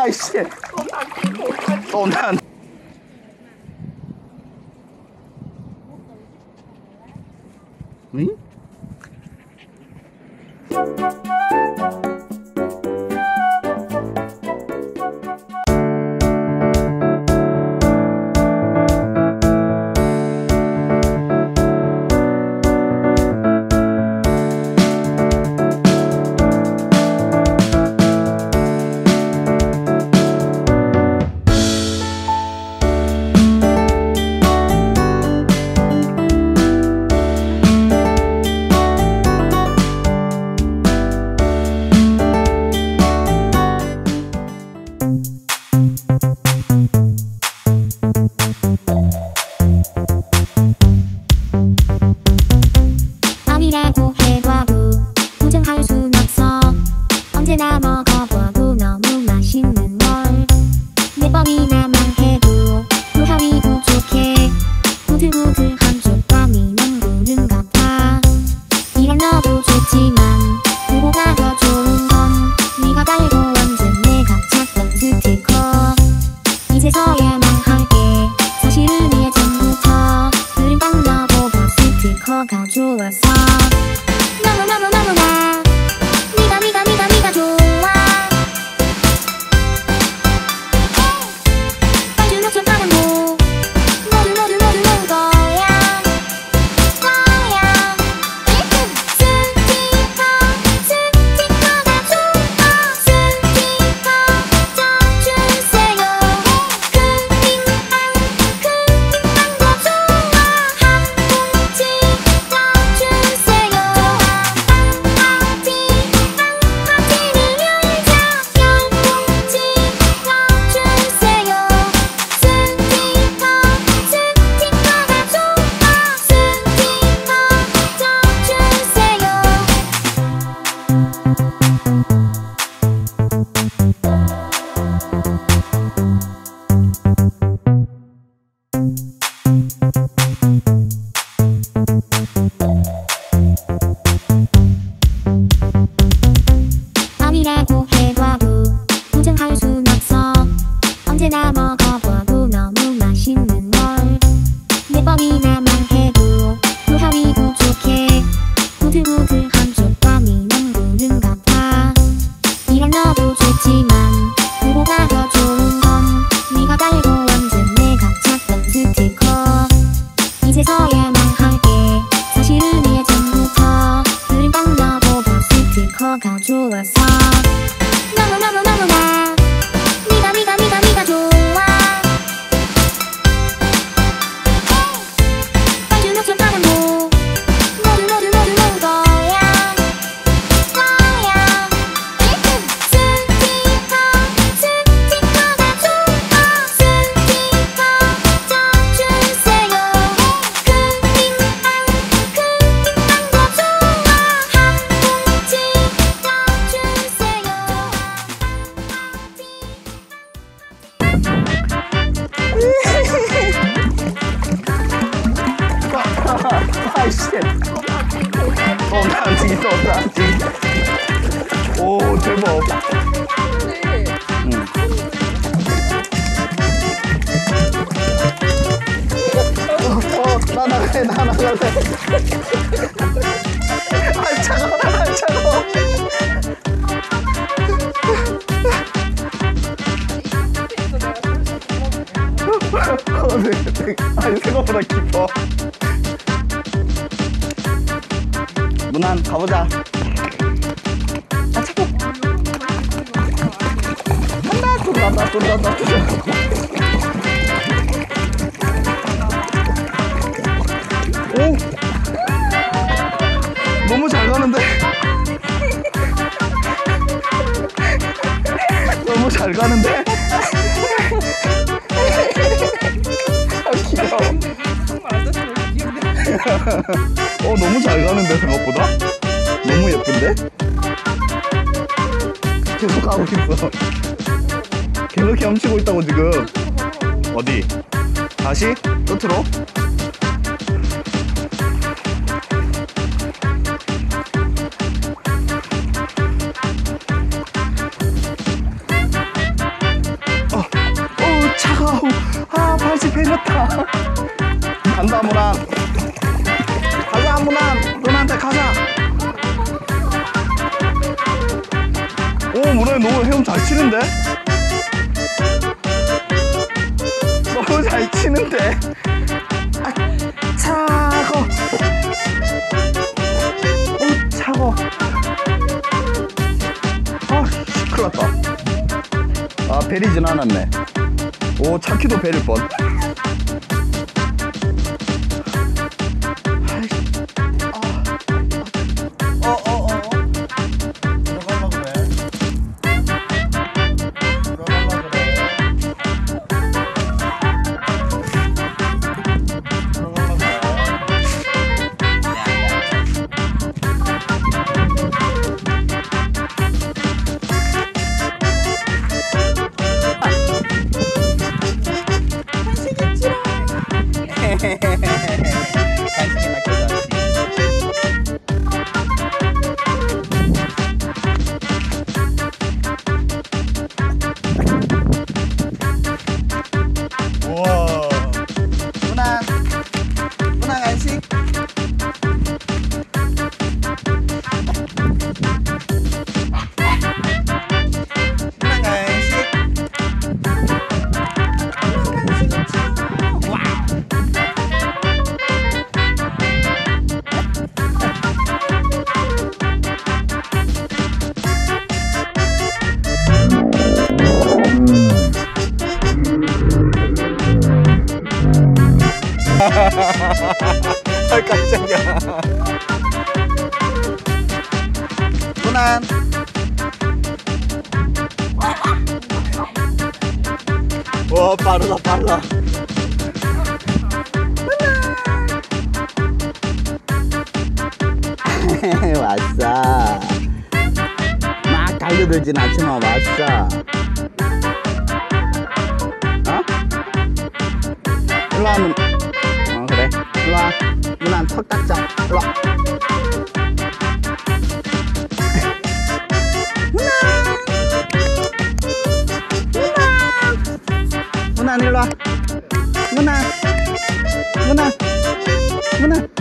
返して。そん。なん。ん。is all in. 愛してそんなじそんなおおでもあちゃごあちゃごあれすごいほらきっと。 가보자. 아 자꾸 한다 돌아다 돌아다 오. 너무 잘 가는데? 너무 잘 가는데? 아, 어 너무 잘 가는데 생각보다? 너무 예쁜데? 계속 가고 있어 계속 헤엄치고 있다고 지금 어디? 다시? 끝으로? 어, 어 차가워 아 발집 해졌다 간다 모라 너무 헤엄 잘 치는데? 너무 잘 치는데? 아, 차고. 오, 차고. 아, 씨, 큰일 났다. 아, 베리진 않았네. 오, 차키도 베릴 뻔. 아 깜짝이야. 누난. 와 빠르다 빨라. 왔어. 막 달려들진 않지만 왔어. 어? 일로 어 그래 일로 와. 누나 턱 닦자 일로 와. 누나. 누나. 누나 일로 와. 누나. 누나. 누나